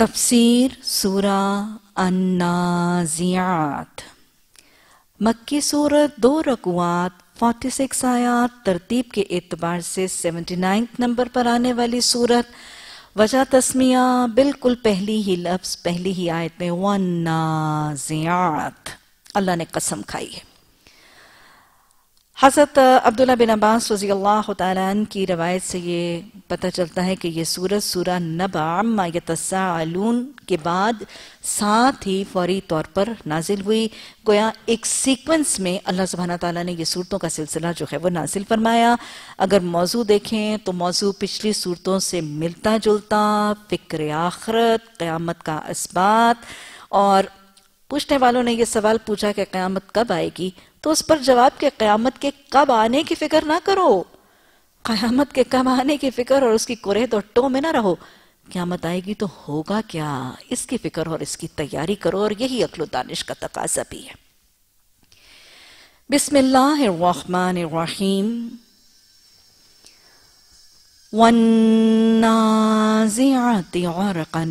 तफसीर सूरा अन्नाजियात मक्की सूरत दो रकुआत 46 आयात, तरतीब के एतबार से 79 नंबर पर आने वाली सूरत। वजह तस्मिया, बिल्कुल पहली ही लफ्ज, पहली ही आयत में वनाजियात अल्लाह ने कसम खाई है। हज़रत अब्दुल्ला बिन अब्बास रज़ी अल्लाह की रवायत से ये पता चलता है कि ये सूरत सूरा नबा यतसालून के बाद साथ ही फौरी तौर पर नाजिल हुई। गोया एक सीक्वेंस में अल्लाह सुबहाना ताला ने ये सूरतों का सिलसिला जो है वो नाजिल फरमाया। अगर मौजू देखें तो मौजू पिछली सूरतों से मिलता जुलता, फ़िक्र आखरत, क़्यामत का इसबात। और पूछने वालों ने यह सवाल पूछा कि क़्यामत कब आएगी? तो उस पर जवाब के क़्यामत के कब आने की फ़िक्र ना करो। क़यामत के कब आने की फिक्र और उसकी कुरेद और टो में ना रहो क्यामत आएगी तो होगा क्या इसकी फिक्र और इसकी तैयारी करो और यही अकलो दानिश का तकाजा भी है बिस्मिल्लाहिर्रहमानिर्रहीम वन्नाज़िआति गरकन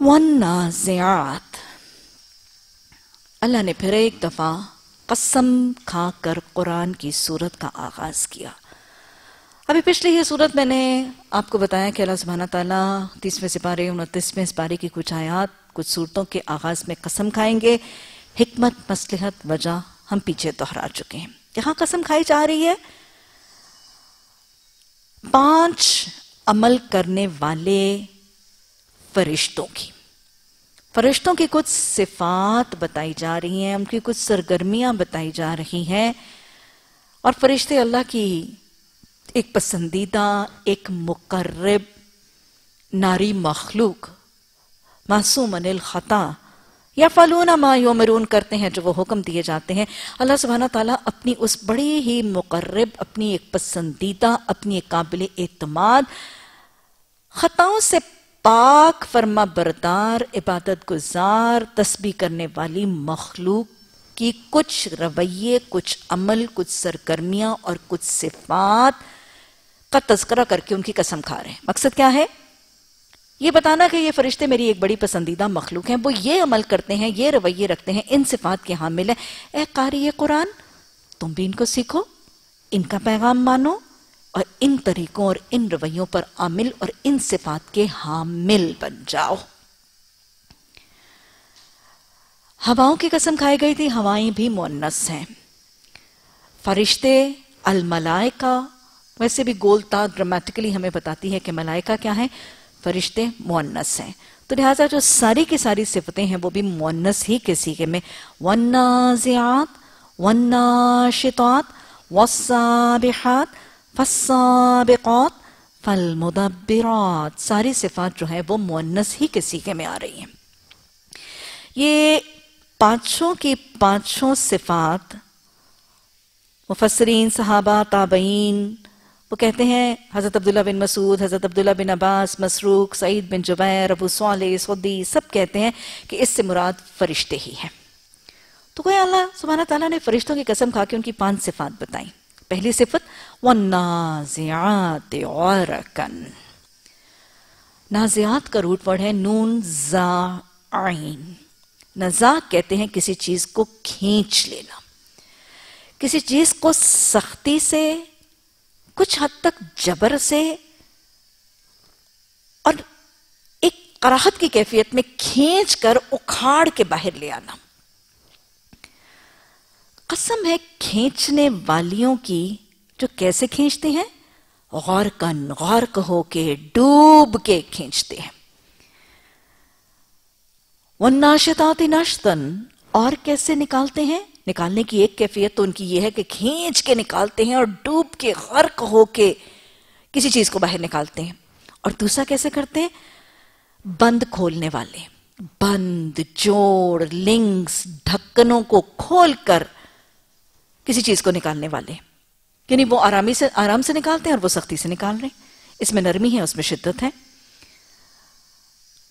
वन्नाज़ियात अल्लाह ने फिर एक दफ़ा कसम खाकर कुरान की सूरत का आगाज़ किया अभी पिछली ही सूरत मैंने आपको बताया कि अल्लाह सुबहाना ताला तीसवें सिपारे, उनतीसवें सिपारे की कुछ आयात, कुछ सूरतों के आगाज़ में कसम खाएँगे। हिकमत, मसलहत, वजह, हम पीछे दोहरा चुके हैं। यहाँ कसम खाई जा रही है। पाँच अमल करने वाले फरिश्तों की। फरिश्तों की कुछ सिफात बताई जा रही हैं, उनकी कुछ सरगर्मियाँ बताई जा रही हैं। और फरिश्ते अल्लाह की एक पसंदीदा, एक मुकर्रब नारी मखलूक, मासूम अनिल खता, या फलूना मायूमरून करते हैं जो वो हुक्म दिए जाते हैं। अल्लाह सुबहाना ताला अपनी उस बड़ी ही मुकर्रब, अपनी एक पसंदीदा, अपनी एक काबिल एतमाद, खताओं से पाक फर्मा बरदार, इबादत गुजार तस्बी करने वाली मखलूक की कुछ रवैये, कुछ अमल, कुछ सरगर्मियाँ और कुछ सिफात का तस्करा करके उनकी कसम खा रहे हैं। मकसद क्या है? ये बताना कि ये फरिश्ते मेरी एक बड़ी पसंदीदा मखलूक हैं। वो ये अमल करते हैं, ये रवैये रखते हैं, इन सिफात के हामिल है। ए, कारी कुरान, तुम भी इनको सीखो, इनका पैगाम मानो और इन तरीकों और इन रवैयों पर आमिल और इन सिफात के हामिल बन जाओ। हवाओं की कसम खाई गई थी, हवाएँ भी मुन्नस हैं। फरिश्ते अल मलाइका वैसे भी गोलता ग्रामेटिकली हमें बताती है कि मलाइका क्या है? फरिश्ते मुन्नस हैं। तो लिहाजा जो सारी की सारी सिफतें हैं, वो भी मुन्नस ही के सीखे में। वन्नाजियात, वन्नाशितात वसाबिहात फसाबिकौत फल मुदबिरात सारी सिफात जो है, वो मुन्नस ही के सीखे में आ रही हैं। ये पाँचों की पाँचों सिफात मुफसरीन सहाबा, ताबईन वो कहते हैं, हज़रत अब्दुल्ला बिन मसूद, हज़रत अब्दुल्ला बिन अब्बास, मसरूक, सईद बिन जुबैर, अबू साले सऊदी, सब कहते हैं कि इससे मुराद फरिश्ते ही हैं। तो कोई अल्लाह सुबहाना ताला ने फरिश्तों की कसम खा के उनकी पाँच सिफात बताई। पहली सिफत, वन्नाजियात औरकन। नाजियात का रूट वर्ड है नून जा आइन नजा कहते हैं किसी चीज़ को खींच लेना। किसी चीज़ को सख्ती से कुछ हद तक जबर से और एक कराहत की कैफियत में खींच कर उखाड़ के बाहर ले आना। कसम है खींचने वालियों की जो कैसे खींचते हैं? गौर कन गौर कहो के डूब के खींचते हैं। वन्नाशताति नश्तन और कैसे निकालते हैं? निकालने की एक कैफियत तो उनकी यह है कि खींच के निकालते हैं और डूब के गर्क होके किसी चीज़ को बाहर निकालते हैं। और दूसरा कैसे करते हैं? बंद खोलने वाले। बंद, जोड़, लिंक्स, ढक्कनों को खोलकर किसी चीज़ को निकालने वाले। यानी वो आरामी से, आराम से निकालते हैं और वो सख्ती से निकाल रहे हैं। इसमें नरमी है, उसमें शिद्दत है।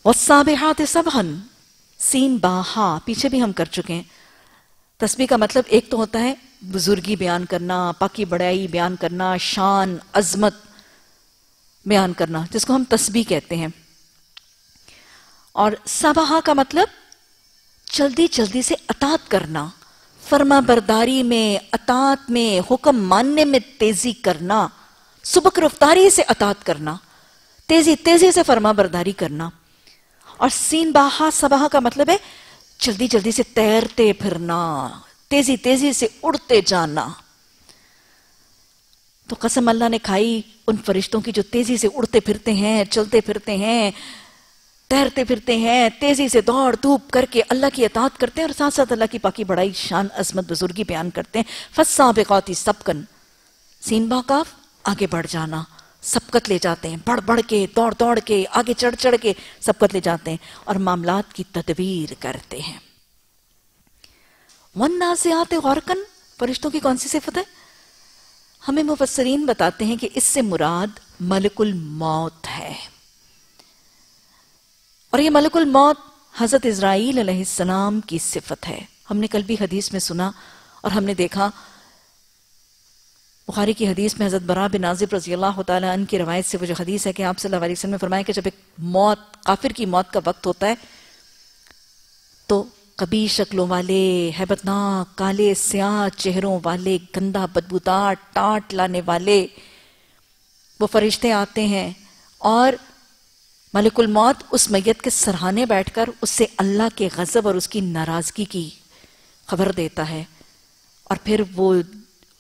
वसाबिहात सबहन, सीन बाहा, पीछे भी हम कर चुके हैं। तस्बी का मतलब एक तो होता है बुजुर्गी बयान करना, पाकि बड़ाई बयान करना, शान, अजमत बयान करना, जिसको हम तस्बी कहते हैं। और सबहा का मतलब जल्दी जल्दी से अतात करना फर्मा बरदारी में, अतात में, हुक्म मानने में तेज़ी करना, सुबक रफ्तारी से अतात करना, तेज़ी तेज़ी से फर्मा बरदारी करना। और सीन बाहा, सबाहा का मतलब है जल्दी जल्दी से तैरते फिरना, तेज़ी तेज़ी से उड़ते जाना। तो कसम अल्लाह ने खाई, उन फरिश्तों की जो तेज़ी से उड़ते फिरते हैं, चलते फिरते हैं, तैरते फिरते हैं, तेज़ी से दौड़ धूप करके अल्लाह की अतात करते हैं और साथ साथ अल्लाह की पाकि बड़ाई शान अजमत बुजुर्गी बयान करते हैं। फसा बेकौती सबकन, सीन बाकाफ आगे बढ़ जाना। सबकत ले जाते हैं। बढ़ बढ़ के, दौड़ दौड़ के, आगे चढ़ चढ़ के सबकत ले जाते हैं और मामलात की तदवीर करते हैं। वन ना से आते गौरकन, फरिश्तों की कौन सी सिफत है? हमें मुफसरीन बताते हैं कि इससे मुराद मलकुल मौत है। और ये मलकुल मौत हज़रत इसराइल सलाम की सिफत है। हमने कल भी हदीस में सुना और हमने देखा बुखारी की हदीस में हज़रत बरा बिन नाजिब रज़ी अल्लाह की रवायत से वो जो हदीस है कि आप सल्लल्लाहु अलैहि वसल्लम ने फरमाया कि जब एक मौत, काफिर की मौत का वक्त होता है तो कभी शक्लों वाले, हैबतनाक, काले, स्याह चेहरों वाले, गंदा बदबूदार, टाट लाने वाले, वो फरिश्ते आते हैं और मलिकुल मौत उस मैयत के सरहाने बैठकर उससे अल्लाह के गजब और उसकी नाराज़गी की खबर देता है। और फिर वो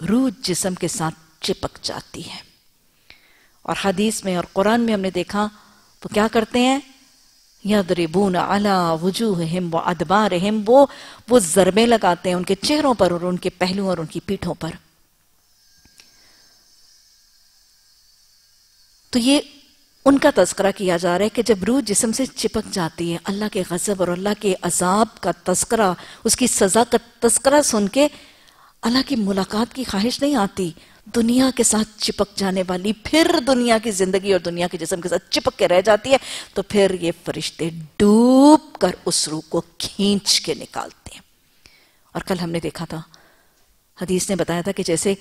रूह जिसम के साथ चिपक जाती है। और हदीस में और कुरान में हमने देखा वो क्या करते हैं? यदरिबून अला वजूहहिम व अदबार हिम वो वो जरबे लगाते हैं उनके चेहरों पर और उनके पहलुओं और उनकी पीठों पर। तो ये उनका तस्करा किया जा रहा है कि जब रूह जिसम से चिपक जाती है, अल्लाह के गजब और अल्लाह के अजाब का तस्करा उसकी सजा का तस्करा सुन के अल्लाह की मुलाकात की ख्वाहिश नहीं आती, दुनिया के साथ चिपक जाने वाली, फिर दुनिया की ज़िंदगी और दुनिया के जिसम के साथ चिपक के रह जाती है तो फिर ये फरिश्ते डूब कर उस रूह को खींच के निकालते हैं। और कल हमने देखा था, हदीस ने बताया था कि जैसे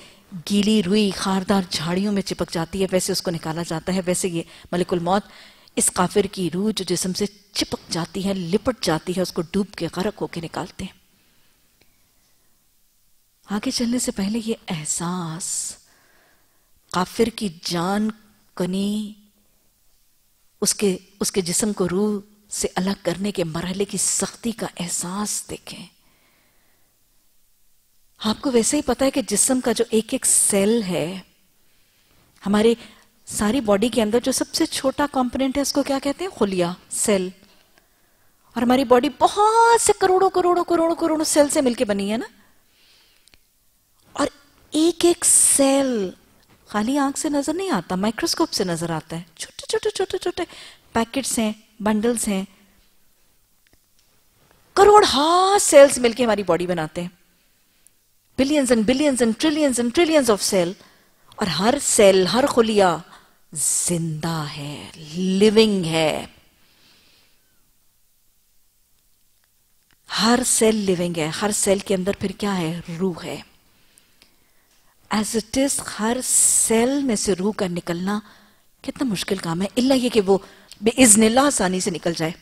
गीली रुई खारदार झाड़ियों में चिपक जाती है, वैसे उसको निकाला जाता है, वैसे ये मलिकुल मौत इस काफिर की रूह जो जिसम से चिपक जाती है, लिपट जाती है, उसको डूब के गरक होके निकालते हैं। आगे चलने से पहले ये एहसास, काफिर की जान कनी, उसके उसके जिस्म को रूह से अलग करने के मरहले की सख्ती का एहसास देखें। आपको वैसे ही पता है कि जिस्म का जो एक एक सेल है, हमारे सारी बॉडी के अंदर जो सबसे छोटा कंपोनेंट है, उसको क्या कहते हैं? खुलिया सेल। और हमारी बॉडी बहुत से करोड़ों करोड़ों करोड़ों करोड़ों सेल से मिलकर बनी है ना? एक एक सेल खाली आँख से नज़र नहीं आता माइक्रोस्कोप से नज़र आता है। छोटे छोटे छोटे छोटे पैकेट्स हैं बंडल्स हैं। करोड़ हा सेल्स मिलके हमारी बॉडी बनाते हैं। Billions and billions and trillions and trillions of cell और हर सेल हर खुलिया ज़िंदा है लिविंग है। हर सेल लिविंग है, हर सेल के अंदर फिर क्या है? रूह है। एज इट इज़ हर सेल में से रूह का निकलना कितना मुश्किल काम है। इल्ला ये कि वो बेइज्निल्लाह आसानी से निकल जाए।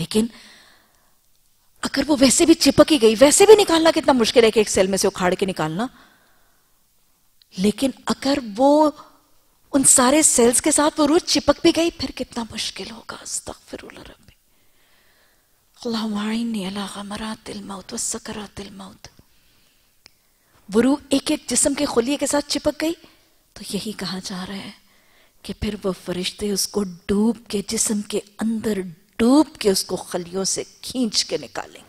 लेकिन अगर वो वैसे भी चिपक ही गई, वैसे भी निकालना कितना मुश्किल है कि एक सेल में से उखाड़ के निकालना। लेकिन अगर वो उन सारे सेल्स के साथ वो रूह चिपक भी गई, फिर कितना मुश्किल होगा। वो रूह एक एक जिसम के खुलिए के साथ चिपक गई। तो यही कहा जा रहा है कि फिर वो फरिश्ते उसको डूब के, जिसम के अंदर डूब के उसको खलियों से खींच के निकालें।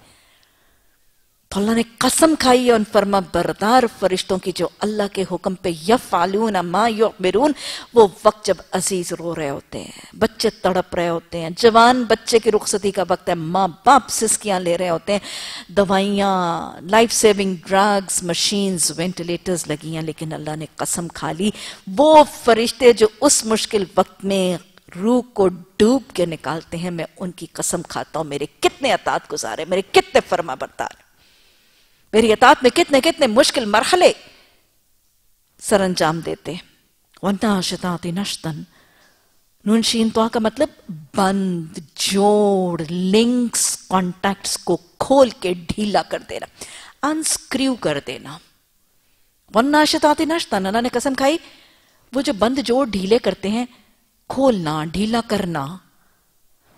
तो अल्लाह ने कसम खाई है उन फर्मा, बरदार फरिश्तों की जो अल्लाह के हुक्म पे यफालून मा युमिरून वो वक्त जब अज़ीज़ रो रहे होते हैं, बच्चे तड़प रहे होते हैं, जवान बच्चे की रुखसती का वक्त है माँ बाप सिस्कियाँ ले रहे होते हैं, दवाइयाँ life saving drugs machines ventilators लगी हैं, लेकिन अल्लाह ने कसम खा ली। वो फरिश्ते जो उस मुश्किल वक्त में रूह को डूब के निकालते हैं, मैं उनकी कसम खाता हूँ, मेरे कितने अतात गुजारे, मेरे कितने फर्मा बरदार मेरी अतात में कितने कितने मुश्किल मरहले सर अंजाम देते शताती नश्तन। नूनशीन तो का मतलब बंद, जोड़, लिंक्स, कॉन्टैक्ट्स को खोल के ढीला कर देना। अनस्क्रू कर देना। वन्ना शताती अल्लाह ने कसम खाई, वो जो बंद, जोड़, ढीले करते हैं, खोलना, ढीला करना।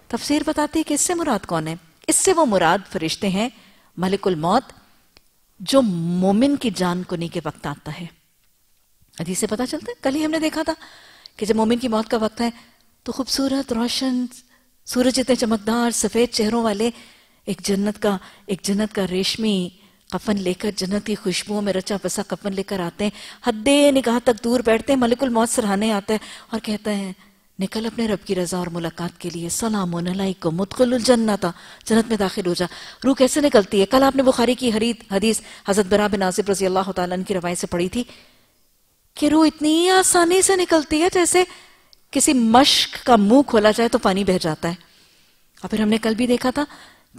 तफसीर बताती है कि इससे मुराद कौन है? इससे वो मुराद फरिश्ते हैं, मलिकुल मौत जो मोमिन की जान को नहीं के वक्त आता है। अदीस से पता चलता है, कल ही हमने देखा था कि जब मोमिन की मौत का वक्त है तो खूबसूरत रोशन, सूरज इतने चमकदार, सफ़ेद चेहरों वाले, एक जन्नत का, एक जन्नत का रेशमी कफन लेकर, जन्नत की खुशबुओं में रचा बसा कफन लेकर आते हैं। हद्दे निगाह तक दूर बैठते हैं, मलिकुल मौत सराहने आता है और कहते हैं निकल अपने रब की रजा और मुलाकात के लिए। सलाम को मुतकुल जन्नत। जन्नत में दाखिल हो जा। रूह कैसे निकलती है? कल आपने बुखारी की हरीद हदीस हज़रत बरा बिन नासिब रज़ी अल्लाह की रवायत से पढ़ी थी कि रूह इतनी आसानी से निकलती है जैसे किसी मश्क का मुँह खोला जाए तो पानी बह जाता है। और फिर हमने कल भी देखा था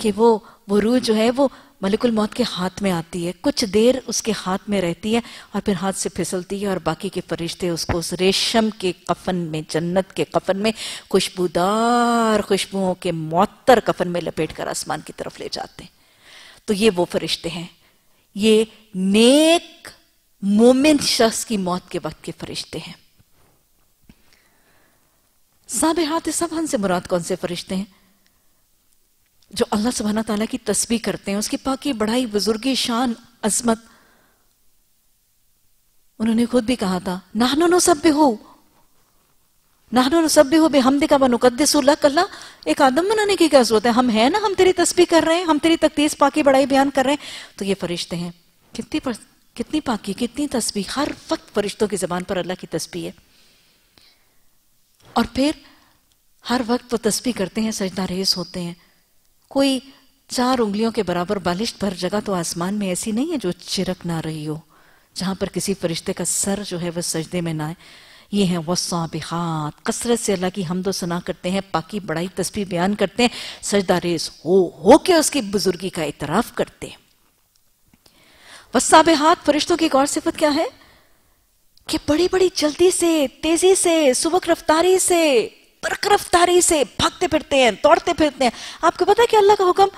कि वो वो रूह जो है वो मलिकुल मौत के हाथ में आती है। कुछ देर उसके हाथ में रहती है और फिर हाथ से फिसलती है और बाकी के फरिश्ते उसको उस रेशम के कफन में, जन्नत के कफन में खुशबूदार खुशबुओं के मौतर कफन में लपेट कर आसमान की तरफ़ ले जाते हैं। तो ये वो फरिश्ते हैं। ये नेक मोमिन शख्स की मौत के वक्त के फरिश्ते हैं। साबे हाथ सबसे मुराद कौन से फरिश्ते हैं? जो अल्लाह सुबहाना तला की तस्वीर करते हैं उसकी पाकि बढ़ाई बुजुर्गी शान अजमत। उन्होंने खुद भी कहा था नाहनो सब भी हो नाहनो सब भी हो बे हम दिखा नुकदसुल्ला कल्ला एक आदम बनाने की क्या ज़रूरत है? हम हैं ना हम तेरी तस्वीर कर रहे हैं हम तेरी तकतीस पाकि बढ़ाई बयान कर रहे हैं। तो ये फरिश्ते हैं। कितनी पर, कितनी पाकि कितनी तस्वीर हर वक्त फरिश्तों की जबान पर अल्लाह की तस्वीर है। और फिर हर वक्त वो तस्वीर करते हैं सजदा रेस होते हैं। कोई चार उंगलियों के बराबर बालिश भर जगह तो आसमान में ऐसी नहीं है जो चिरक ना रही हो, जहाँ पर किसी फरिश्ते का सर जो है वह सजदे में ना आए। ये है वसाबिहात कसरत से अल्लाह की हम हमदो सुना करते हैं, पाकि बड़ाई तस्वीर बयान करते हैं सजदा रेस हो हो के उसकी बुजुर्गी का इतराफ करते हैं। वसाबिहात फरिश्तों की और सिफत क्या है? कि बड़ी बड़ी जल्दी से, तेज़ी से, सुबक रफ्तारी से बरक रफ्तारी से भागते फिरते हैं, दौड़ते फिरते हैं। आपको पता है कि अल्लाह का हुक्म?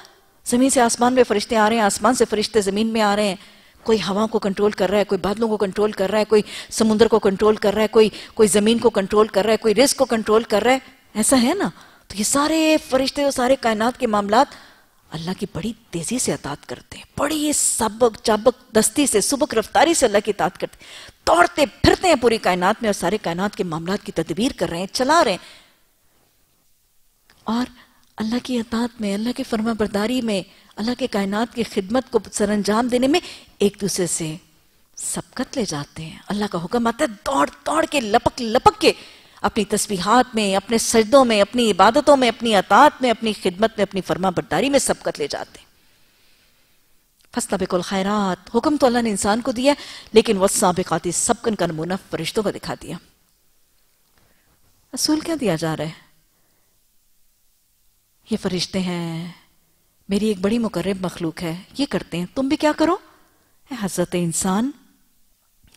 ज़मीन से आसमान में फरिश्ते आ रहे हैं, आसमान से फरिश्ते ज़मीन में आ रहे हैं। कोई हवा को कंट्रोल कर रहा है, कोई बादलों को कंट्रोल कर रहा है, कोई समुद्र को कंट्रोल कर रहा है, कोई कोई ज़मीन को कंट्रोल कर रहा है, कोई रिस्क को कंट्रोल कर रहा है। ऐसा है ना? तो ये सारे फरिश्ते और सारे कायनात के मामला अल्लाह की बड़ी तेज़ी से अतात करते हैं। बड़ी सबक, चाबक, दस्ती से, सुबक, रफ्तारी से अल्लाह की अतात करते दौड़ते फिरते हैं पूरी कायनात में और सारे कायनात के मामला की तदबीर कर रहे हैं, चला रहे हैं। और अल्लाह की अतात में, अल्लाह की फर्मा बरदारी में, अल्लाह के कायनात की खिदमत को सरंजाम देने में एक दूसरे से सबकत ले जाते हैं। अल्लाह का हुक्म आता है दौड़ दौड़ के, लपक लपक के अपनी तस्वीहात में, अपने सजदों में, अपनी इबादतों में, अपनी अतात में, अपनी खिदमत में, अपनी फर्मा बरदारी में सबकत ले जाते हैं। फस्ता बिकुल खैरात, हुक्म तो अल्लाह ने इंसान को दिया, लेकिन वह सबकाती, सबकन का नमूना फरिश्तों को दिखा दिया। असूल क्या दिया जा रहा है? ये फरिश्ते हैं। मेरी एक बड़ी मुकर्रब मखलूक है। ये करते हैं। तुम भी क्या करो? ए हज़रत इंसान।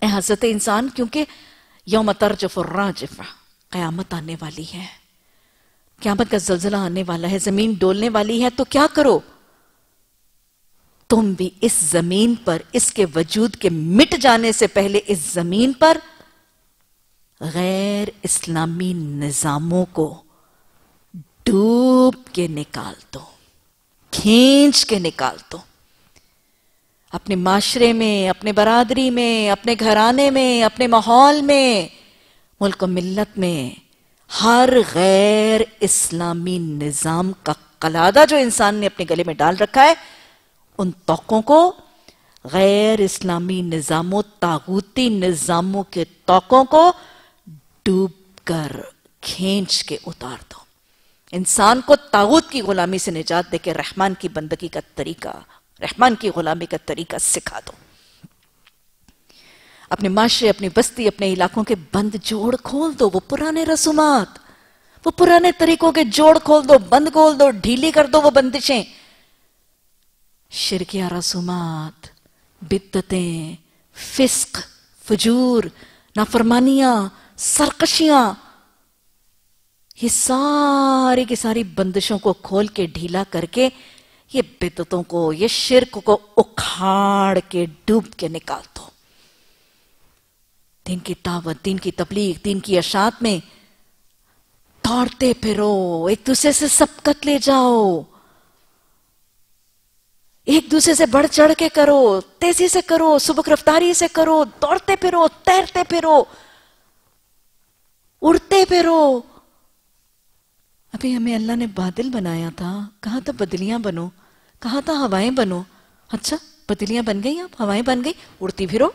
ए हज़रत इंसान, क्योंकि यौम तरजफुर्राजिफा क़यामत आने वाली है। क्यामत का जलजला आने वाला है। ज़मीन डोलने वाली है। तो क्या करो? तुम भी इस ज़मीन पर, इसके वजूद के मिट जाने से पहले इस ज़मीन पर गैर इस्लामी निजामों को डूब के निकाल दो, खींच के निकाल दो। अपने माशरे में, अपने बरादरी में, अपने घराने में, अपने माहौल में, मुल्क मिल्लत में, हर गैर इस्लामी निज़ाम का कलादा जो इंसान ने अपने गले में डाल रखा है, उन तोकों को गैर इस्लामी निज़ामों, तागूती निज़ामों के तोकों को डूब कर खींच के उतार दो। इंसान को तागूत की गुलामी से निजात देके रहमान की बंदगी का तरीका, रहमान की गुलामी का तरीका सिखा दो। अपने माशरे, अपनी बस्ती, अपने इलाकों के बंद जोड़ खोल दो, वो पुराने रसूमात, वो पुराने तरीकों के जोड़ खोल दो, बंद खोल दो, ढीली कर दो वो बंदिशें। शिरकिया रसूमात बिद्दतें फिस्क, फजूर, नाफरमानियाँ, सरकशियाँ ये सारी की सारी बंदिशों को खोल के ढीला करके, ये बिदतों को, ये शिरक को उखाड़ के डूब के निकाल दो। दिन की तावत, दिन की तबलीग, दिन की अशात में दौड़ते फिरो, एक दूसरे से सबकत ले जाओ। एक दूसरे से बढ़ चढ़ के करो, तेज़ी से करो सुबह रफ्तारी से करो, दौड़ते फिरो, तैरते फिरो, उड़ते फिरो। अभी हमें अल्लाह ने बादल बनाया था। कहा था बदलियाँ बनो? कहा था हवाएँ बनो? अच्छा बदलियाँ बन गई आप? हवाएँ बन गई? उड़ती फिरो।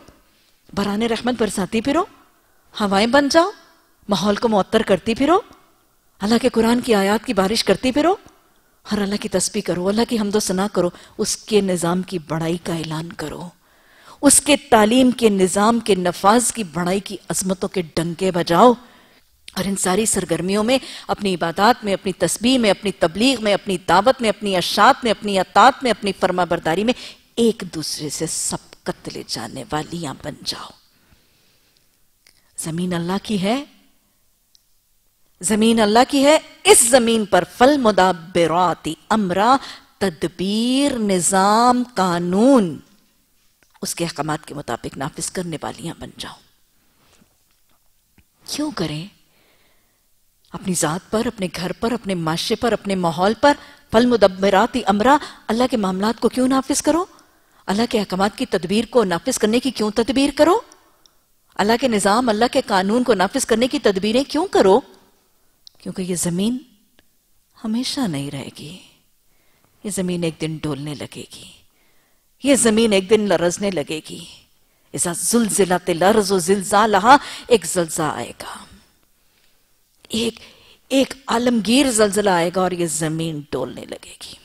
बराने रहमत बरसाती फिरो। हवाएँ बन जाओ। माहौल को मुअत्तर करती फिरो। अल्लाह के कुरान की आयात की बारिश करती फिरो। हर अल्लाह की तस्बी करो, अल्लाह की हमदो सना करो, उसके निज़ाम की बड़ाई का ऐलान करो। उसके तालीम के निज़ाम के नफाज की बड़ाई की अजमतों के डंके बजाओ। और इन सारी सरगर्मियों में, अपनी इबादत में, अपनी तस्बीह में, अपनी तबलीग में, अपनी दावत में, अपनी अशात में, अपनी अतात में, अपनी फर्मा बरदारी में एक दूसरे से सबकत ले जाने वालियाँ बन जाओ। ज़मीन अल्लाह की है, ज़मीन अल्लाह की है, इस ज़मीन पर फल मुदाबिराती अमरा, तदबीर, निज़ाम, कानून, उसके अहकाम के मुताबिक नाफिज करने वालियाँ बन जाओ। क्यों करें? अपनी ज़ात पर, अपने घर पर, अपने माशे पर, अपने माहौल पर, फल मुदबराती अमरा, अल्लाह के मामला को क्यों नाफिज करो? अल्लाह के अहकाम की तदबीर को नाफिज करने की क्यों तदबीर करो? अल्लाह के निज़ाम, अल्लाह के कानून को नाफिज करने की तदबीरें क्यों करो? क्योंकि ये ज़मीन हमेशा नहीं रहेगी। ये ज़मीन एक दिन डोलने लगेगी। ये ज़मीन एक दिन लरजने लगेगी। ऐसा जुलजिला लरज जिलजा लहा एक जलजा आएगा। एक एक आलमगीर जलजला आएगा और ये ज़मीन डोलने लगेगी।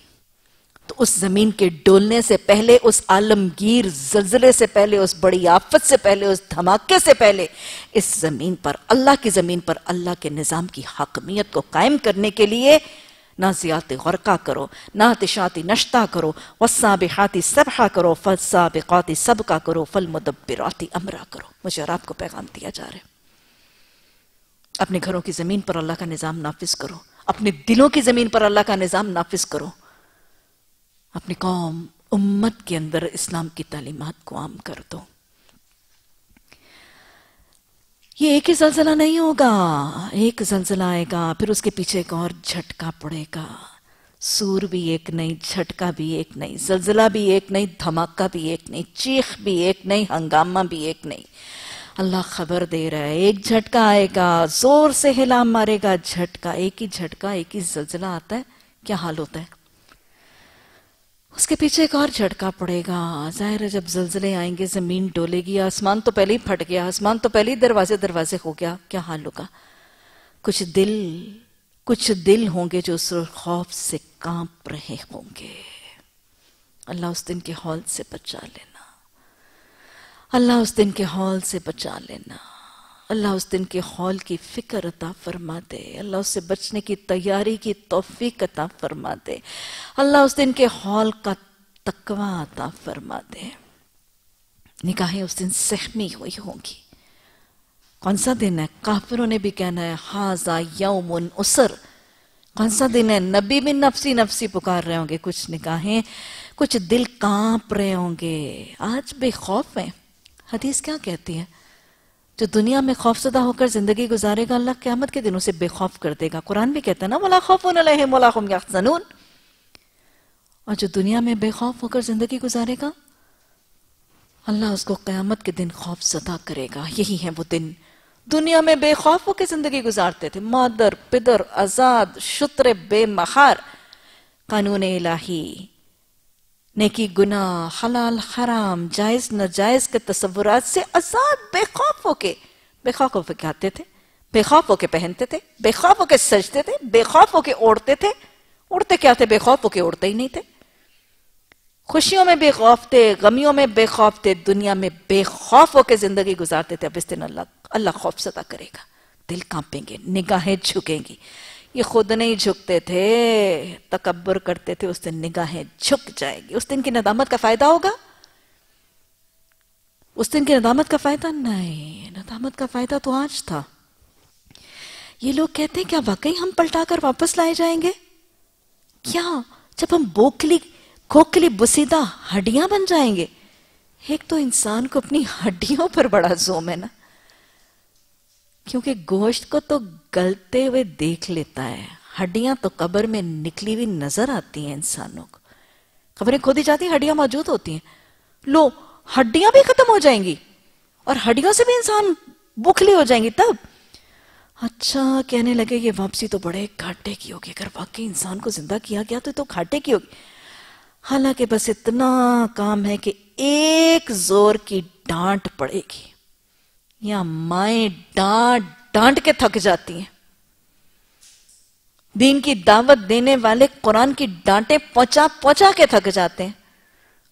तो उस ज़मीन के डोलने से पहले, उस आलमगीर जलजले से पहले, उस बड़ी आफत से पहले, उस धमाके से पहले, इस ज़मीन पर, अल्लाह की ज़मीन पर, अल्लाह के निज़ाम की हकमियत को कायम करने के लिए ना जियात गरका करो, ना तिशाती नश्ता करो वस्सा बेहाती सबहा करो फलसा बेकाती सबका करो फल मुदब्बिराती अमरा करो। मुझे और आपको पैगाम दिया जा रहा है। अपने घरों की ज़मीन पर अल्लाह का निज़ाम नाफिज करो। अपने दिलों की ज़मीन पर अल्लाह का निज़ाम नाफिज करो। अपनी कौम, उम्मत के अंदर इस्लाम की तालीमत को आम कर दो। ये एक ही जलजला नहीं होगा, एक जलजला आएगा, फिर उसके पीछे एक और झटका पड़ेगा। सूर भी एक नहीं, झटका भी एक नहीं, जलजला भी एक नहीं, धमाका भी एक नहीं, चीख भी एक नहीं, हंगामा भी एक नहीं। अल्लाह खबर दे रहा है, एक झटका आएगा, ज़ोर से हिला मारेगा, झटका, एक ही झटका, एक ही जलजला आता है, क्या हाल होता है? उसके पीछे एक और झटका पड़ेगा, ज़ाहिर है जब जलजले आएँगे, ज़मीन डोलेगी, आसमान तो पहले ही फट गया, आसमान तो पहले ही दरवाजे दरवाजे हो गया, क्या हाल होगा? कुछ दिल कुछ दिल होंगे जो उस खौफ से काँप रहे होंगे। अल्लाह उस दिन के हौल से बचा लेना। अल्लाह उस दिन के हॉल से बचा लेना। अल्लाह उस दिन के हॉल की फ़िक्र अता फरमा दे। अल्लाह उससे बचने की तैयारी की तोफीक अता फरमा दे। अल्लाह उस दिन के हॉल का तकवा अता फरमा दे। निकाहें उस दिन सहमी हुई होंगी। कौन सा दिन है? काफिरों ने भी कहना है, हाजा यौमुन उसर। कौन सा दिन है? नबी भी नफसी नफसी पुकार रहे होंगे, कुछ निगाहें कुछ दिल काँप रहे होंगे। आज बेखौफ है। हदीस क्या कहती है? जो दुनिया में खौफसदा होकर ज़िंदगी गुजारेगा, अल्लाह क्यामत के दिनों से बेखौफ कर देगा। कुरान भी कहता है ना मोला खौफ मोला और जो दुनिया में बेखौफ होकर ज़िंदगी गुजारेगा, अल्लाह उसको क्यामत के दिन खौफ सदा करेगा। यही है वो दिन। दुनिया में बेखौफ होकर ज़िंदगी गुजारते थे। मादर, पिदर, आज़ाद, शुत्र, बेमहार कानून इलाही नेकी गुना हलाल, हराम, जायज़, नाजायज के तस्वुरात से आज़ाद, बेखौफ होके बेखौफ होके खाते थे, बेखौफ होके पहनते थे, बेखौफ होके सजते थे, बेखौफ होके ओढ़ते थे। उड़ते क्या थे? बेखौफ होके उड़ते ही नहीं थे। खुशियों में बेखौफ थे, गमियों में बेखौफ थे, दुनिया में बेखौफ होके ज़िंदगी गुजारते थे। अब इस दिन अल्लाह अल्लाह खौफ सदा करेगा। दिल कांपेंगे, निगाहें झुकेंगी। ये खुद नहीं झुकते थे तकबर करते थे, उस दिन निगाहें झुक जाएगी। उस दिन की नदामत का फ़ायदा होगा? उस दिन की नदामत का फ़ायदा? नहीं, नदामत का फ़ायदा तो आज था। ये लोग कहते हैं, क्या वाकई हम पलटा कर वापस लाए जाएँगे? क्या? जब हम बोखली, खोखली बुसीदा हड्डियाँ बन जाएँगे? एक तो इंसान को अपनी हड्डियों पर बड़ा जोम है ना। क्योंकि गोश्त को तो गलते हुए देख लेता है। हड्डियाँ तो कब्र में निकली हुई नज़र आती हैं इंसानों को। खबरें खोदी जाती हड्डियाँ मौजूद होती हैं। लो हड्डियाँ भी खत्म हो जाएँगी और हड्डियों से भी इंसान बुखली हो जाएँगी तब। अच्छा कहने लगे ये वापसी तो बड़े घाटे की होगी। अगर वाकई इंसान को ज़िंदा किया गया तो, तो घाटे की होगी। हालाँकि बस इतना काम है कि एक ज़ोर की डांट पड़ेगी। या माए डांट डांट के थक जाती हैं। दीन की दावत देने वाले कुरान की डांटे पहुँचा पहुँचा के थक जाते हैं।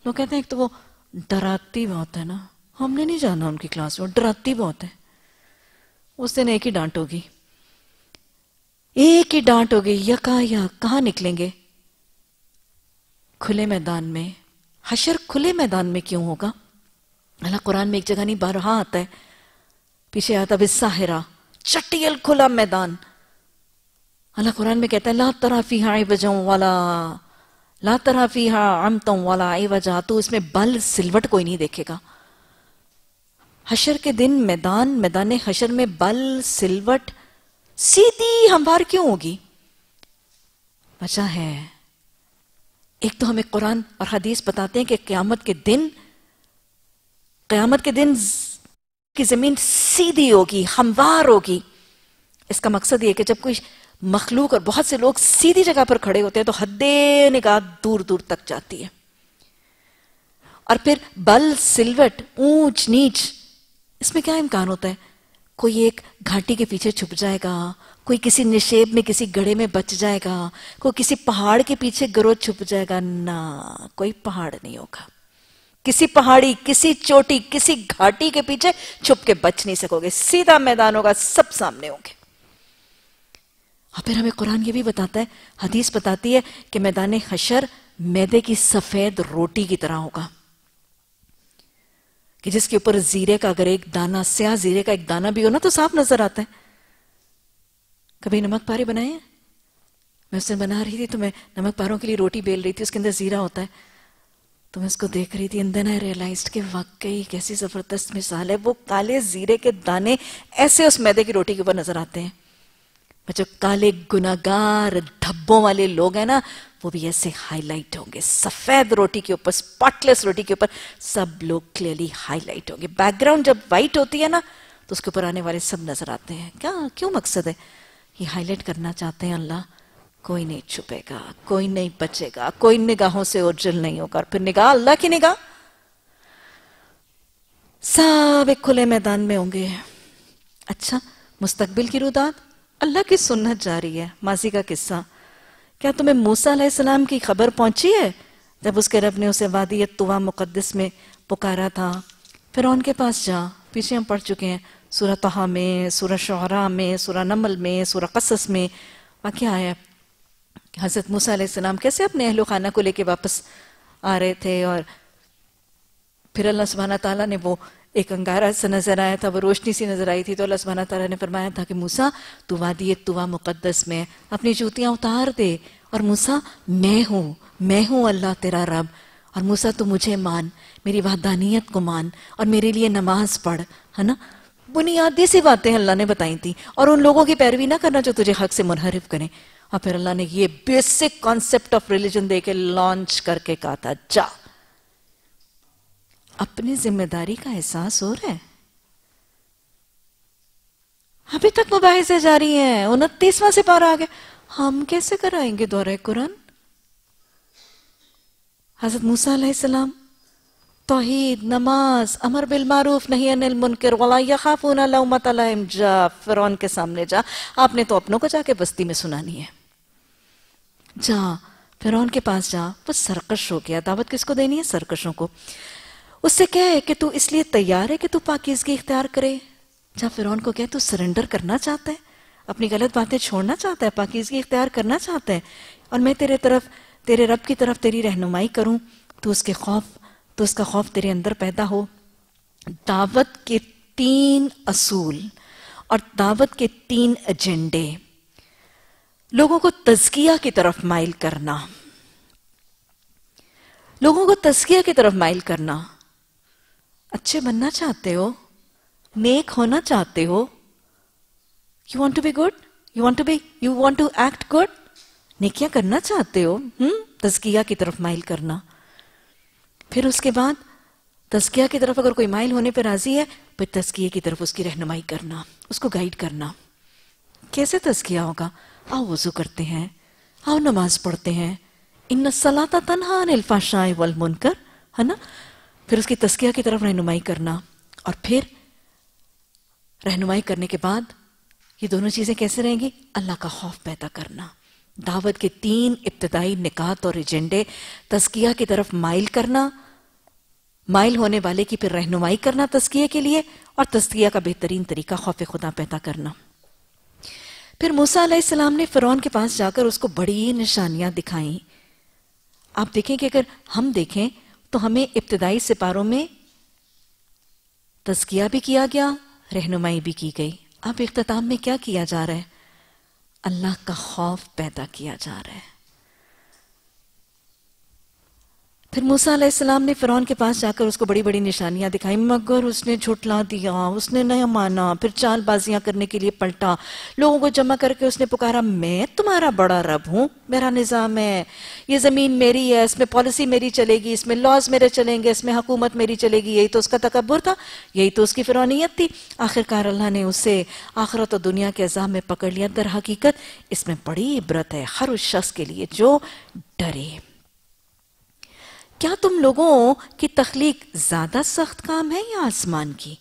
लोग कहते हैं, एक तो वो डराती बहुत है ना। हमने नहीं जाना उनकी क्लास में डराती बहुत है। उस दिन एक ही डांट होगी। एक ही डांट होगी यका या कहा निकलेंगे? खुले मैदान में। हशर खुले मैदान में क्यों होगा? अल्लाह कुरान में एक जगह नहीं, बारहा आता है। पीछे आता बिस्साहिरा चटियल खुला मैदान। अल्लाह कुरान में कहता है, ला तराफी हाई वजाऊ वाला, ला तराफी हा अमतों वाला आई वजह तो इसमें बल, सिलवट कोई नहीं देखेगा। हशर के दिन मैदान मैदान हशर में बल, सिलवट, सीधी हमवार क्यों होगी? वजह है, एक तो हमें कुरान और हदीस बताते हैं कि क्यामत के दिन, क्यामत के दिन की ज़मीन सीधी होगी, हमवार होगी। इसका मकसद ये कि जब कोई मखलूक और बहुत से लोग सीधी जगह पर खड़े होते हैं तो हद्दे निगाह दूर दूर तक जाती है। और फिर बल, सिलवट, ऊंच, नीच, इसमें क्या इम्कान होता है? कोई एक घाटी के पीछे छुप जाएगा, कोई किसी निशेब में, किसी गड़े में बच जाएगा, कोई किसी पहाड़ के पीछे गरोज छुप जाएगा। ना, कोई पहाड़ नहीं होगा। किसी पहाड़ी, किसी चोटी, किसी घाटी के पीछे छुप के बच नहीं सकोगे। सीधा मैदान होगा, सब सामने होंगे। और फिर हमें कुरान ये भी बताता है, हदीस बताती है कि मैदान हशर मैदे की सफ़ेद रोटी की तरह होगा। कि जिसके ऊपर जीरे का अगर एक दाना स्या जीरे का एक दाना भी हो ना तो साफ़ नज़र आता है। कभी नमक पारे बनाए मैं उससे बना रही थी तो मैं नमक पारों के लिए रोटी बेल रही थी, उसके अंदर जीरा होता है। तो मैं उसको देख रही थी एंड देन आई रियलाइज़ कि वाकई कैसी ज़बरदस्त मिसाल है। वो काले जीरे के दाने ऐसे उस मैदे की रोटी के ऊपर नज़र आते हैं। जो काले गुनागार धब्बों वाले लोग हैं ना, वो भी ऐसे हाईलाइट होंगे। सफ़ेद रोटी के ऊपर स्पॉटलेस रोटी के ऊपर सब लोग क्लियरली हाईलाइट होंगे। बैकग्राउंड जब वाइट होती है ना तो उसके ऊपर आने वाले सब नज़र आते हैं। क्या, क्यों मकसद है? ये हाईलाइट करना चाहते हैं अल्लाह। कोई नहीं छुपेगा, कोई नहीं बचेगा, कोई निगाहों से उज्जवल नहीं होगा फिर निगाह अल्लाह की निगाह। सब एक खुले मैदान में होंगे। अच्छा मुस्तकबिल की रुदात अल्लाह की सुन्नत जारी है, माजी का किस्सा। क्या तुम्हें मूसा सलाम की खबर पहुँची है? जब उसके रब ने उसे वादी तुवा मुकदस में पुकारा था। फिर उनके पास जा, पीछे हम पढ़ चुके हैं, सूरह तहा में, सूरह शहरा में, सूरह नमल में, सूरह कसस में। वाक्य आया हज़रत मूसा कैसे अपने अहलो खाना को लेके वापस आ रहे थे? और फिर अल्लाह सुबहाना ताला ने वो एक अंगारा सा नज़र आया था, वो रोशनी सी नज़र आई थी तो अल्लाह सुबहाना ताला ने फरमाया था कि, मूसा, तू वादी तुवा मुकद्दस में अपनी जूतियाँ उतार दे। और मूसा, मैं हूँ मैं हूँ अल्लाह तेरा रब। और मूसा, तू मुझे मान, मेरी वादानियत को मान, और मेरे लिए नमाज़ पढ़। है ना? बुनियादी सी बातें अल्लाह ने बताई थी। और उन लोगों की पैरवी ना करना जो तुझे हक से मुनहरिफ करें। और फिर अल्लाह ने ये बेसिक कॉन्सेप्ट ऑफ़ रिलीजन दे के लॉन्च करके कहा था, जा, अपनी ज़िम्मेदारी का एहसास हो रहा है। अभी तक मुबाहिसे जारी हैं, उनतीसवां से पार आ गया हम कैसे कराएँगे दौरे कुरान? हज़रत मूसा सलाम, तोहीद, नमाज़, अमर बिल मारूफ, नहीं अनिल मुनकर, वाला फिरौन के सामने जा। आपने तो अपनों को जाके बस्ती में सुनानी है। जा फिर के पास जा, वो सरकश हो गया। दावत किसको देनी है? सरकशों को। उससे क्या है कि तू इसलिए तैयार है कि तू पाकिजगी इख्तियार करे? जा फिरौन को क्या तू सरेंडर करना चाहता है? अपनी गलत बातें छोड़ना चाहता है? पाकिजगी इख्तियार करना चाहता है? और मैं तेरे तरफ़, तेरे रब की तरफ़ तेरी रहनुमाई करूँ? तो उसके खौफ तो उसका खौफ तेरे अंदर पैदा हो। दावत के तीन असूल और दावत के तीन एजेंडे। लोगों को तजकिया की तरफ़ माइल करना। लोगों को तस्किया की तरफ़ माइल करना। अच्छे बनना चाहते हो? नेक होना चाहते हो? You want to be good you want to be you want to act good नेकिया करना चाहते हो? हम्म तस्किया की तरफ़ माइल करना। फिर उसके बाद तस्किया की तरफ़ अगर कोई माइल होने पर राज़ी है, फिर तस्किया की तरफ़ उसकी रहनुमाई करना, उसको गाइड करना। कैसे तस्किया होगा? आओ वज़ू करते हैं, आओ नमाज़ पढ़ते हैं। इन सलाता तनहा अनिलफाशा वल मुनकर, है ना? फिर उसकी तस्किया की तरफ़ रहनुमाई करना, और फिर रहनुमाई करने के बाद ये दोनों चीज़ें कैसे रहेंगी? अल्लाह का खौफ पैदा करना। दावत के तीन इब्तदाई निकात और एजेंडे, तस्किया की तरफ़ माइल करना, माइल होने वाले की फिर रहनुमाई करना तस्किया के लिए, और तस्किया का बेहतरीन तरीका खौफ खुदा पैदा करना। फिर मूसा अलैहिस्सलाम ने फिरौन के पास जाकर उसको बड़ी निशानियाँ दिखाई। आप देखें कि अगर हम देखें तो हमें इब्तदाई सिपारों में तस्किया भी किया गया, रहनुमाई भी की गई। अब इख्ताम में क्या किया जा रहा है? अल्लाह का खौफ पैदा किया जा रहा है। फिर मूसा सलाम ने फिरौन के पास जाकर उसको बड़ी बड़ी निशानियाँ दिखाई। मगर उसने झुटला दिया, उसने नया माना, फिर चालबाजियाँ करने के लिए पलटा। लोगों को जमा करके उसने पुकारा, मैं तुम्हारा बड़ा रब हूँ, मेरा निज़ाम है। ये ज़मीन मेरी है, इसमें पॉलिसी मेरी चलेगी, इसमें लॉज मेरे चलेंगे, इसमें हुकूमत मेरी चलेगी। यही तो उसका तकबर था, यही तो उसकी फिरौनीत थी। आखिरकार अल्लाह ने उसे आखरत और दुनिया के अजाब में पकड़ लिया। दर हकीकत इसमें बड़ी इबरत है, हर उस शख्स के लिए जो डरे। क्या तुम लोगों की तखलीक ज़्यादा सख्त काम है या आसमान की?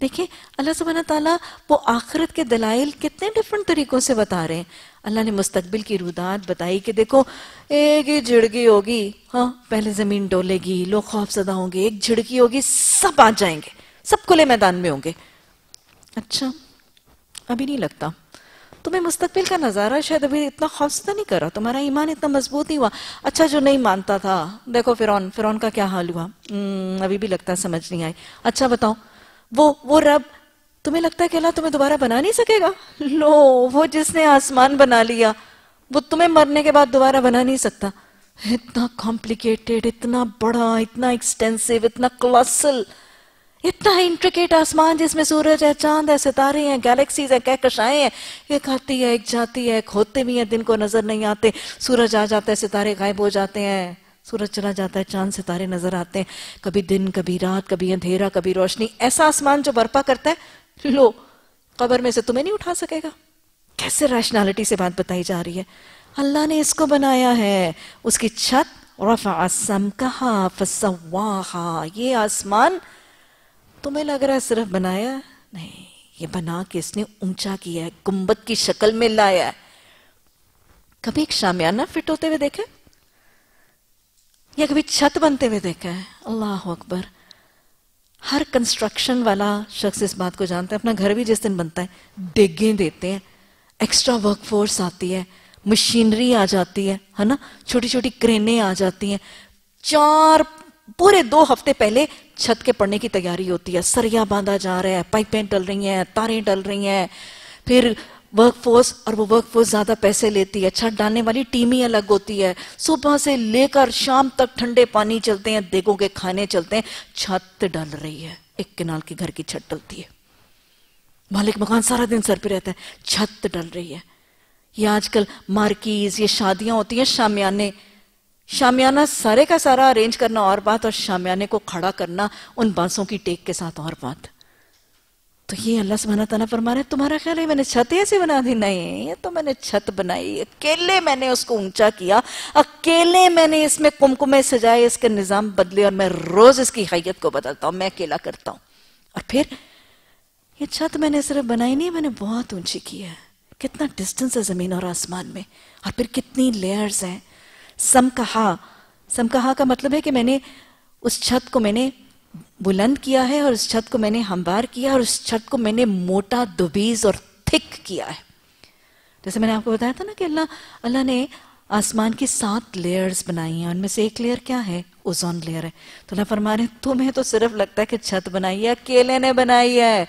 देखिए अल्लाह सुबहाना ताला वो आखिरत के दलाइल कितने डिफरेंट तरीकों से बता रहे हैं। अल्लाह ने मुस्तकबिल की रुदात बताई कि देखो, एक ही झिड़की होगी हाँ पहले ज़मीन डोलेगी, लोग खौफजदा होंगे, एक झिड़की होगी, सब आ जाएँगे, सब खुले मैदान में होंगे। अच्छा अभी नहीं लगता। तुम्हें मुस्तकबिल का नज़ारा शायद अभी इतना खौफसदा नहीं करा? तुम्हारा ईमान इतना मज़बूत नहीं हुआ। अच्छा जो नहीं मानता था। देखो फिर फिर का क्या हाल हुआ? हम्म, अभी भी लगता है समझ नहीं आई। अच्छा बताओ। वो वो रब तुम्हें लगता है कि अल्लाह तुम्हें दोबारा बना नहीं सकेगा? लो वो जिसने आसमान बना लिया वो तुम्हें मरने के बाद दोबारा बना नहीं सकता। इतना कॉम्प्लिकेटेड इतना बड़ा इतना एक्सटेंसिव इतना क्लासल इतना इंट्रिकेट आसमान जिसमें सूरज है, चाँद है, सितारे हैं गैलेक्सीज है कहकशाएँ हैं एक आती है, एक जाती है होते भी है, दिन को नज़र नहीं आते, सूरज आ जाता है, सितारे गायब हो जाते हैं, सूरज चला जाता है, चाँद, सितारे नज़र आते हैं, कभी दिन, कभी रात, कभी अंधेरा, कभी रोशनी, ऐसा आसमान जो बर्पा करता है, लो, कबर में से तुम्हें नहीं उठा सकेगा। कैसे रैशनैलिटी से बात बताई जा रही है? अल्लाह ने इसको बनाया है, उसकी छत, रफा कहा फसवाहा ये आसमान तुम्हें लग रहा है सिर्फ़ बनाया नहीं, ये बना के इसने ऊँचा किया है गुंबद की शक्ल में लाया है। कभी एक शामियाना फिट होते हुए देखे? या कभी छत बनते हुए देखा? है अल्लाह अकबर। हर कंस्ट्रक्शन वाला शख्स इस बात को जानता है, अपना घर भी जिस दिन बनता है डिगे देते हैं एक्स्ट्रा वर्क फोर्स आती है मशीनरी आ जाती है है ना? छोटी छोटी क्रेनें आ जाती हैं, चार पूरे दो हफ़्ते पहले छत के पड़ने की तैयारी होती है। सरिया बांधा जा रहा है, पाइपें डल रही हैं, तारें डल रही हैं। फिर वर्कफोर्स और वो वर्कफोर्स ज़्यादा पैसे लेती है। छत डालने वाली टीम ही अलग होती है। सुबह से लेकर शाम तक ठंडे पानी चलते हैं, देगों के खाने चलते हैं। छत डल रही है। एक किनाल के घर की छत डलती है। मालिक मकान सारा दिन सर पे रहता है। छत डल रही है। ये आजकल मार्कीज, ये शादियाँ होती हैं, शामियाने शामियाना सारे का सारा अरेंज करना और बात और शामियाने को खड़ा करना उन बांसों की टेक के साथ और बात। तो ये अल्लाह सुबहाना तला फरमा रहे तुम्हारा ख्याल है मैंने छत ऐसे बना दी? नहीं, ये तो मैंने छत बनाई, अकेले मैंने उसको ऊँचा किया, अकेले मैंने इसमें कुमकुमे सजाए, इसके निज़ाम बदले और मैं रोज इसकी हैत को बदलता हूँ, मैं अकेला करता हूँ। और फिर, ये छत मैंने सिर्फ़ बनाई नहीं, मैंने बहुत ऊँची की है। कितना डिस्टेंस है ज़मीन और आसमान में। और फिर कितनी लेयर्स हैं। समकहा। समकहा का मतलब है कि मैंने उस छत को मैंने बुलंद किया है और उस छत को मैंने हमवार किया और उस छत को मैंने मोटा, दुबीज और थिक किया है। जैसे मैंने आपको बताया था ना कि अल्लाह अल्लाह ने आसमान की सात लेयर्स बनाई हैं, उनमें से एक लेयर क्या है? ओजोन लेयर है। तो अल्लाह फरमा रहे तुम्हें तो सिर्फ़ लगता है कि छत बनाई है, अकेले ने बनाई है।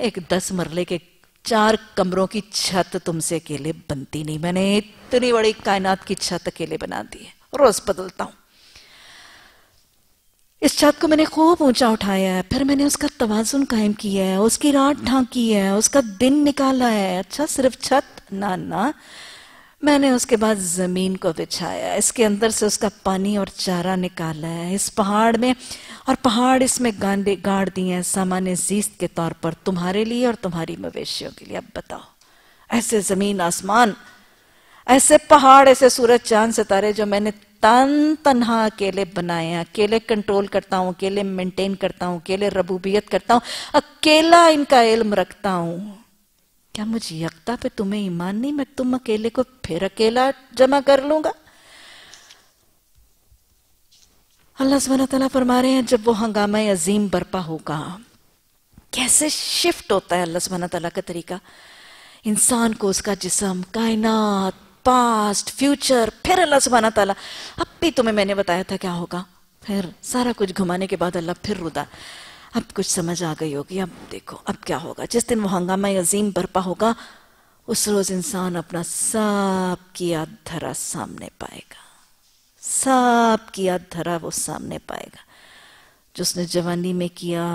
एक दस मरले के चार कमरों की छत तुमसे अकेले बनती नहीं। मैंने इतनी बड़ी कायनात की छत अकेले बना दी है। रोज बदलता हूँ। इस छत को मैंने खूब ऊँचा उठाया है। फिर मैंने उसका तवाजुन कायम किया है, उसकी रात ढांकी है, उसका दिन निकाला है। अच्छा सिर्फ़ छत? ना ना। मैंने उसके बाद ज़मीन को बिछाया, इसके अंदर से उसका पानी और चारा निकाला है। इस पहाड़ में और पहाड़ इसमें गांडे, गाड़ दिए हैं सामान्य जीस्त के तौर पर तुम्हारे लिए और तुम्हारी मवेशियों के लिए। अब बताओ, ऐसे ज़मीन, आसमान, ऐसे पहाड़, ऐसे सूरज, चाँद, सितारे जो मैंने तन तनहा अकेले बनाए हैं, अकेले कंट्रोल करता हूँ, अकेले मेंटेन करता हूँ, अकेले रबूबियत करता हूँ, अकेला इनका इल्म रखता हूँ। क्या मुझे यकता पे तुम्हें ईमान नहीं? मैं तुम अकेले को फिर अकेला जमा कर लूँगा। अल्लाह सुबह तला फरमा रहे हैं, जब वो हंगामा अजीम बर्पा होगा, कैसे शिफ्ट होता है अल्लाह सुबहाना तला का तरीका? इंसान को उसका जिसम, कायनात, पास्ट, फ्यूचर, फिर अल्लाह सुबहाना तला अब भी तुम्हें मैंने बताया था क्या होगा? फिर सारा कुछ घुमाने के बाद अल्लाह फिर रुदा अब कुछ समझ आ गई होगी, अब देखो, अब क्या होगा। जिस दिन वो हंगामा अजीम बरपा होगा, उस रोज इंसान अपना सब किया धरा सामने पाएगा। सब किया धरा वो सामने पाएगा। जो उसने जवानी में किया,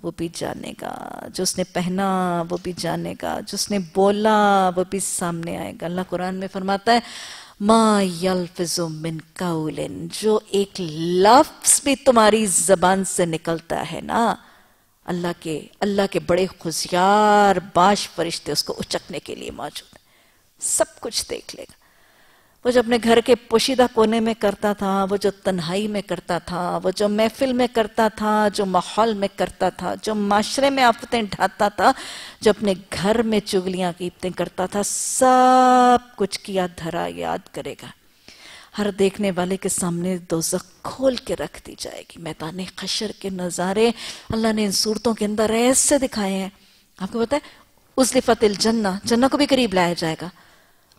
वो भी जानेगा। जो उसने पहना, वो भी जानेगा। जो उसने बोला, वो भी सामने आएगा। अल्लाह कुरान में फरमाता है मिन काउलिन जो एक लफ्स भी तुम्हारी जबान से निकलता है ना, अल्लाह के अल्लाह के बड़े खुशियार, बाश फरिश्ते उसको उचकने के लिए मौजूद है। सब कुछ देख लेगा। वो जो अपने घर के पोशीदा कोने में करता था, वो जो तन्हाई में करता था, वो जो महफिल में करता था, जो माहौल में करता था, जो माशरे में आफतें ढाता था, जो अपने घर में चुगलियाँ कीपतें करता था, सब कुछ किया, धरा याद करेगा। हर देखने वाले के सामने दोजख खोल के रख दी जाएगी। मैदान खशर के नज़ारे अल्लाह ने इन सूरतों के अंदर ऐसे दिखाए हैं। आपको पता है उसलिफतिल जन्ना जन्ना को भी करीब लाया जाएगा।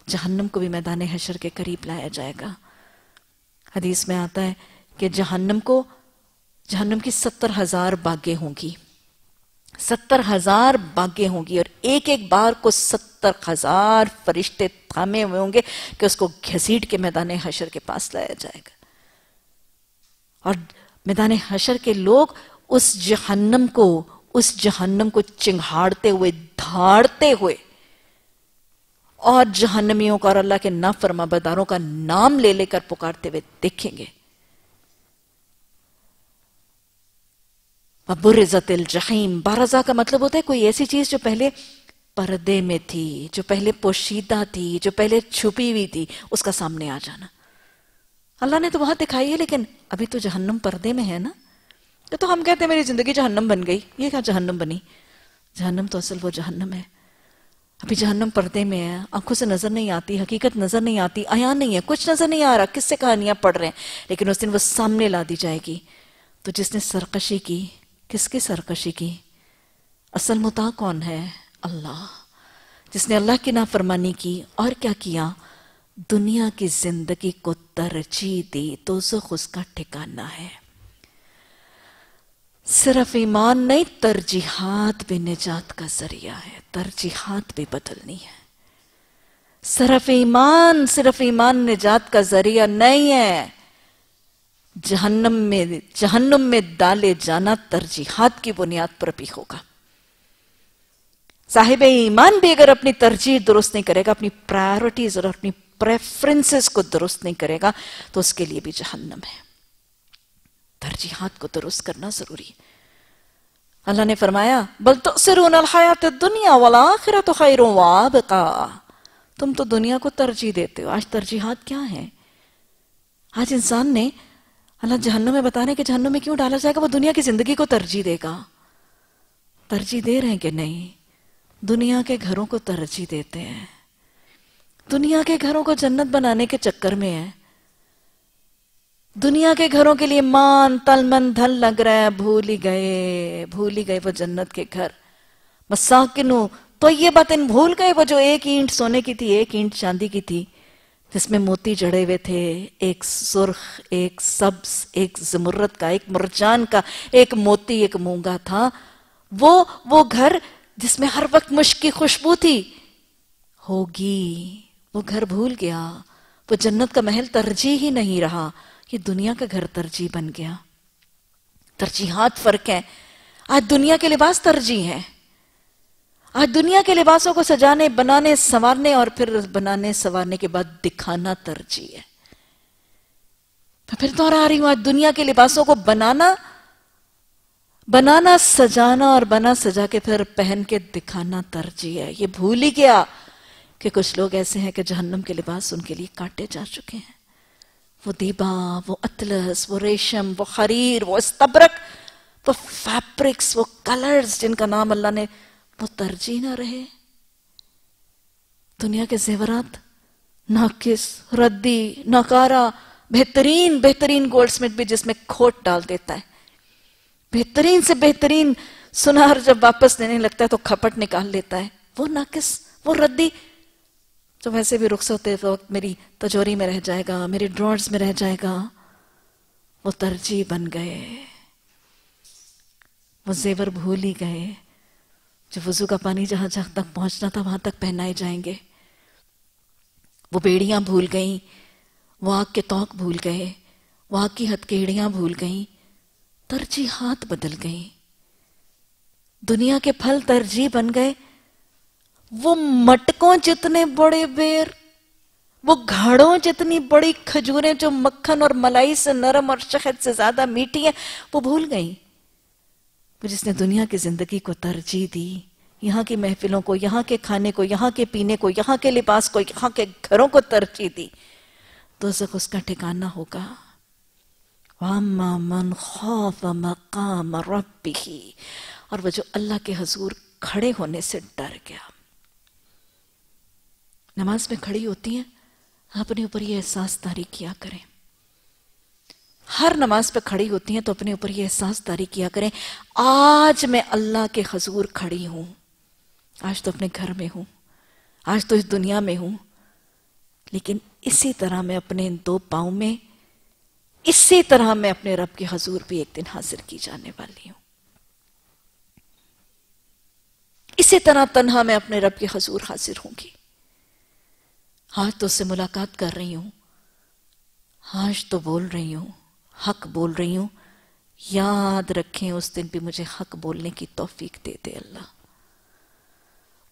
जहन्नम को भी मैदान हशर के करीब लाया जाएगा। हदीस में आता है कि जहन्नम को, जहन्नम की सत्तर हज़ार बागें होंगी। सत्तर हज़ार बागें होंगी और एक एक बार को सत्तर हज़ार फरिश्ते थामे हुए होंगे कि उसको घसीट के मैदान हशर के पास लाया जाएगा। और मैदान हशर के लोग उस जहन्नम को, उस जहन्नम को चिंगाड़ते हुए, धाड़ते हुए और जहन्नमियों का और अल्लाह के ना फरमाबदारों का नाम ले लेकर पुकारते हुए देखेंगे। बुरजतिल जहीम बारजा का मतलब होता है कोई ऐसी चीज़ जो पहले पर्दे में थी जो पहले पोशीदा थी जो पहले छुपी हुई थी उसका सामने आ जाना। अल्लाह ने तो बहुत दिखाई है लेकिन अभी तो जहन्नम पर्दे में है ना? तो, तो हम कहते हैं मेरी ज़िंदगी जहन्नम बन गई। ये क्या जहन्नम बनी? जहन्नम तो असल वो जहन्नम है। अभी जहन्नम पर्दे में है, आँखों से नज़र नहीं आती, हकीकत नज़र नहीं आती, आया नहीं है, कुछ नज़र नहीं आ रहा, किससे कहानियाँ पढ़ रहे हैं? लेकिन उस दिन वो सामने ला दी जाएगी। तो जिसने सरकशी की, किसकी सरकशी की? असल मुता कौन है? अल्लाह। जिसने अल्लाह की नाफरमानी की, और क्या किया? दुनिया की ज़िंदगी को तरजीह दी तो उसका ठिकाना है। सिर्फ़ ईमान नहीं, तरजीहात भी निजात का ज़रिया है। तरजीहात भी बदलनी है। सिर्फ़ ईमान सिर्फ़ ईमान निजात का ज़रिया नहीं है। जहन्नम में जहन्नम में डाले जाना तरजीहात की बुनियाद पर भी होगा। साहिब ईमान भी अगर अपनी तरजीह दुरुस्त नहीं करेगा, अपनी प्रायोरिटीज और अपनी प्रेफरेंसेस को दुरुस्त नहीं करेगा तो उसके लिए भी जहन्नम है। तरजीहात को दुरुस्त करना ज़रूरी है। अल्लाह ने फरमाया, बल तो सिरून हयात दुनिया वाला आखिर तो खैर वाबका तुम तो दुनिया को तरजीह देते हो। आज तरजीहात क्या है? आज इंसान ने अल्लाह जहन्नुम में बता रहे कि जहन्नुम में क्यों डाला जाएगा? वो दुनिया की ज़िंदगी को तरजीह देगा। तरजीह दे रहे हैं कि नहीं? दुनिया के घरों को तरजीह देते हैं। दुनिया के घरों को जन्नत बनाने के चक्कर में है। दुनिया के घरों के लिए मान, तल, मन, धन लग रहा है, भूल ही गए, भूल ही गए वो जन्नत के घर। मसाकिनु तो ये बात इन भूल गए वो जो एक ईंट सोने की थी, एक ईंट चांदी की थी, जिसमें मोती जड़े हुए थे, एक सुर्ख, एक सब्ज, एक जमुरत का, एक मुरजान का, एक मोती, एक मूँगा था। वो वो घर जिसमें हर वक्त मुश्क की खुशबू थी, होगी, वो घर भूल गया, वो जन्नत का महल तरजीह ही नहीं रहा। ये दुनिया का घर तरजीह बन गया। तरजीहात फ़र्क है। आज दुनिया के लिबास तरजीह है। आज दुनिया के लिबासों को सजाने, बनाने, संवारने और फिर बनाने, संवारने के बाद दिखाना तरजीह है। मैं फिर दोहरा रही हूँ, आज दुनिया के लिबासों को बनाना बनाना, सजाना और बना सजा के फिर पहन के दिखाना तरजीह है। ये भूल ही गया कि कुछ लोग ऐसे हैं कि जहन्नम के लिबास उनके लिए काटे जा चुके हैं। वो दीबा, वो अतलस, वो रेशम, वो खरीर, वो स्तब्रक वो फैब्रिक्स, वो कलर्स जिनका नाम अल्लाह ने, वो तरजीह ना रहे। दुनिया के जेवरात, नाकिस, रद्दी, नकारा, बेहतरीन बेहतरीन गोल्डस्मिथ भी जिसमें खोट डाल देता है। बेहतरीन से बेहतरीन सुनार जब वापस देने लगता है तो खपट निकाल लेता है। वो नाकिस, वो रद्दी जो वैसे भी रुख होते तो मेरी तजोरी में रह जाएगा, मेरे ड्रॉर्स में रह जाएगा। वो तरजीह बन गए। वो जेवर भूल ही गए। जो वज़ू का पानी जहाँ जहाँ तक पहुँचना था, वहाँ तक पहनाए जाएँगे। वो बेड़ियाँ भूल गई, वो आग के तोक भूल गए, वो आग की हथकेड़ियाँ भूल गई, तरजीहात बदल गई। दुनिया के फल तरजीह बन गए वो मटकों जितने बड़े बेर, वो घड़ों जितनी बड़ी खजूरें जो मक्खन और मलाई से नरम और शहद से ज़्यादा मीठी है, वो भूल गई। वो जिसने दुनिया की ज़िंदगी को तरजीह दी, यहाँ की महफिलों को, यहाँ के खाने को, यहाँ के पीने को, यहाँ के लिबास को, यहाँ के घरों को तरजीह दी तो उसका ठिकाना होगा। मन खौफ मकाम रबी और वह जो अल्लाह के हजूर खड़े होने से डर गया। नमाज़ में खड़ी होती हैं, अपने ऊपर ये एहसास तारी किया करें। हर नमाज़ पे खड़ी होती हैं तो अपने ऊपर ये एहसास तारी किया करें, आज मैं अल्लाह के हजूर खड़ी हूँ, आज तो अपने घर में हूँ, आज तो इस दुनिया में हूँ, लेकिन इसी तरह मैं अपने इन दो पाओ में, इसी तरह मैं अपने रब के हजूर भी एक दिन हाजिर की जाने वाली हूँ। इसी तरह तनहा मैं अपने रब के हजूर हाजिर होंगी। आज तो उससे मुलाकात कर रही हूँ। आज तो बोल रही हूँ, हक बोल रही हूँ। याद रखें, उस दिन भी मुझे हक बोलने की तौफीक दे दे अल्लाह।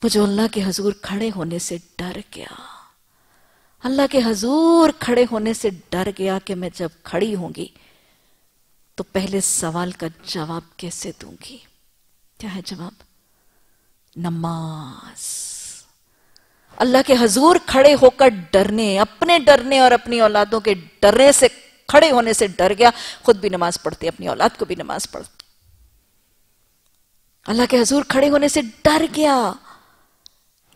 मुझे अल्लाह के हजूर खड़े होने से डर गया। अल्लाह के हजूर खड़े होने से डर गया कि मैं जब खड़ी होंगी तो पहले सवाल का जवाब कैसे दूँगी? क्या है जवाब? नमाज़। अल्लाह के हजूर खड़े होकर डरने, अपने डरने और अपनी औलादों के डरने से, खड़े होने से डर गया। खुद भी नमाज़ पढ़ते, अपनी औलाद को भी नमाज़ पढ़ते। अल्लाह के हजूर खड़े होने से डर गया।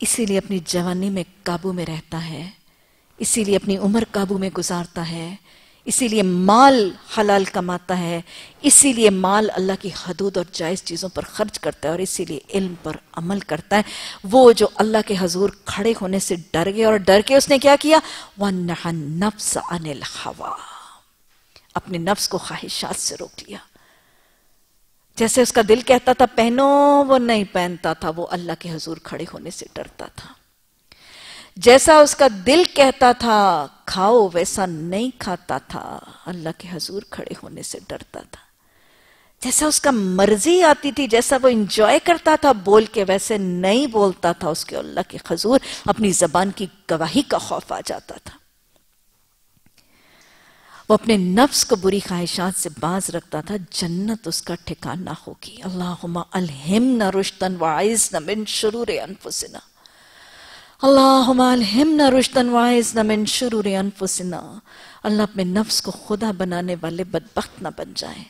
इसीलिए अपनी जवानी में काबू में रहता है। इसीलिए अपनी उम्र काबू में गुजारता है। इसीलिए माल हलाल कमाता है, इसीलिए माल अल्लाह की हदूद और जायज़ चीज़ों पर खर्च करता है और इसीलिए इल्म पर अमल करता है। वो जो अल्लाह के हजूर खड़े होने से डर गए और डर के उसने क्या किया? वन नफ्स अनिल हवा। अपने नफ्स को ख्वाहिशात से रोक लिया। जैसे उसका दिल कहता था, पहनो, वो नहीं पहनता था, वो अल्लाह के हजूर खड़े होने से डरता था। जैसा उसका दिल कहता था, खाओ वैसा नहीं खाता था। अल्लाह के हजूर खड़े होने से डरता था। जैसा उसका मर्ज़ी आती थी, जैसा वो इंजॉय करता था, बोल के वैसे नहीं बोलता था उसके अल्लाह के खजूर अपनी जबान की गवाही का खौफ आ जाता था। वो अपने नफ्स को बुरी ख्वाहिशात से बाज रखता था, जन्नत उसका ठिकाना होगी। अल्लाह अलहिम न रुश्तन वाइज न शुरूर अनफुसिना। अल्लाहम न अपने नफ्स को खुदा बनाने वाले बदबख्त न बन जाए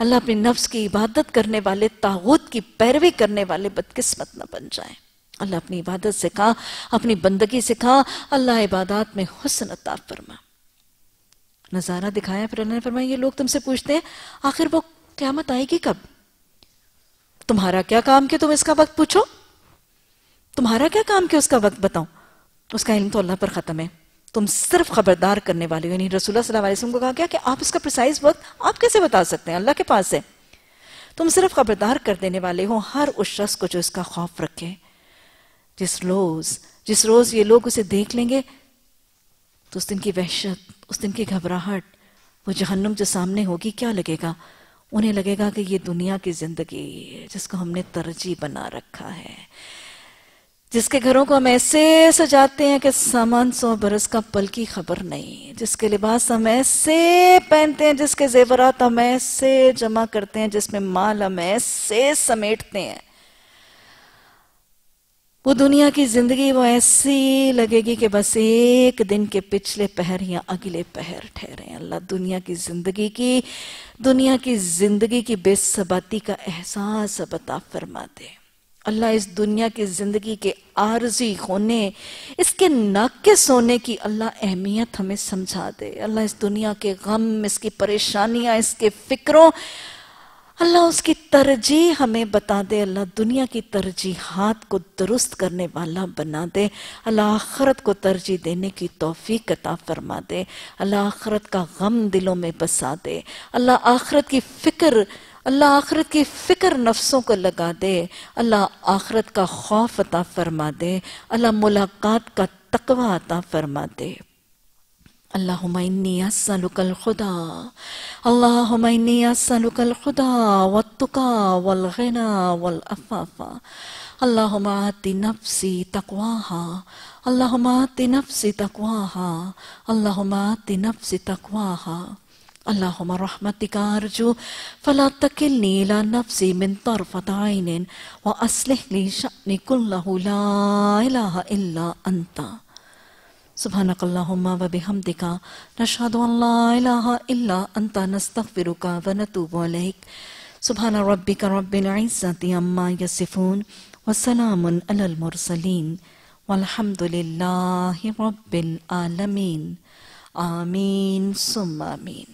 अल्लाह अपने नफ्स की इबादत करने वाले तागूत की पैरवी करने वाले बदकिस्मत न बन जाए अल्लाह अपनी इबादत सिखा अपनी बंदगी सिखा अल्लाह इबादत में हुसन अता फरमा नज़ारा दिखाया फिर अल्लाह ने फरमाया ये लोग तुमसे पूछते हैं आखिर वो क्यामत आएगी कब तुम्हारा क्या काम के तुम इसका वक्त पूछो तुम्हारा क्या काम के उसका वक्त बताओ उसका इल्म तो अल्लाह पर ख़त्म है। तुम सिर्फ़ खबरदार करने वाले हो। यानी रसूल को कहा गया कि आप इसका प्रिसाइज वक्त आप कैसे बता सकते हैं? अल्लाह के पास है। तुम सिर्फ़ खबरदार कर देने वाले हो। हर उस शख्स को जो इसका खौफ रखे। जिस रोज जिस रोज ये लोग उसे देख लेंगे तो उस दिन की वहशत, उस दिन की घबराहट, वो जहन्नुम जो सामने होगी, क्या लगेगा? उन्हें लगेगा कि ये दुनिया की ज़िंदगी जिसको हमने तरजीह बना रखा है। जिसके घरों को हम ऐसे सजाते हैं कि सामान सौ बरस का पल की खबर नहीं। जिसके लिबास हम ऐसे पहनते हैं, जिसके जेवरात हम ऐसे जमा करते हैं, जिसमें माल हम ऐसे समेटते हैं। वो दुनिया की ज़िंदगी वो ऐसी लगेगी कि बस एक दिन के पिछले पहर या अगले पहर ठहरे अल्लाह दुनिया की ज़िंदगी की, दुनिया की ज़िंदगी की बेसबाती का एहसास बता फरमा दे। अल्लाह इस दुनिया की ज़िंदगी के आरजी होने इसके नाकिस होने की अल्लाह अहमियत हमें समझा दे। अल्लाह इस दुनिया के गम, इसकी परेशानियाँ, इसके फिक्रों, अल्लाह उसकी तरजीह हमें बता दे। अल्लाह दुनिया की तरजीहात को दुरुस्त करने वाला बना दे। अल्लाह आखरत को तरजीह देने की तोफ़ी अता फरमा दे। अल्लाह आखरत का गम दिलों में बसा दे। अल्लाह आखरत की फ़िक्र अल्लाह आखरत की फ़िक्र नफ्सों को लगा दे। अल्लाह आखरत का खौफ अता फरमा दे। अल्लाह मुलाकात का तकवा अता फरमा दे। अल्लाहुम्मा खुदा। अल्लाहुम्मा इन्नी खुदा। वत्तुका वल गिना वल अफाफा। अल्लाहुम्मा आति नफ्सी तकवाहा। अल्लाहुम्मा आति नफ्सी तकवाहा। अल्लाहुम्मा आति तकवाहा। अल्लाहुम्मा रहमतिका अर्जू फला तकिलनी इला नफ्सी मिन तरफत आइनिन व अस्लिह ली शअनी कुल्लहु ला इलाहा इल्ला अंता सुबहानक अल्लाहुम्मा व बिहम्दिका नशहदु अन ला इलाहा इल्ला अंता नस्तगफिरुका व नतूबु अलैक सुबहान रब्बिका रब्बिल इज्जति अम्मा यसिफून व सलामुन अलल मुरसलीन वल्हम्दुलिल्लाहि रब्बिल आलमीन आमीन सुम्मा आमीन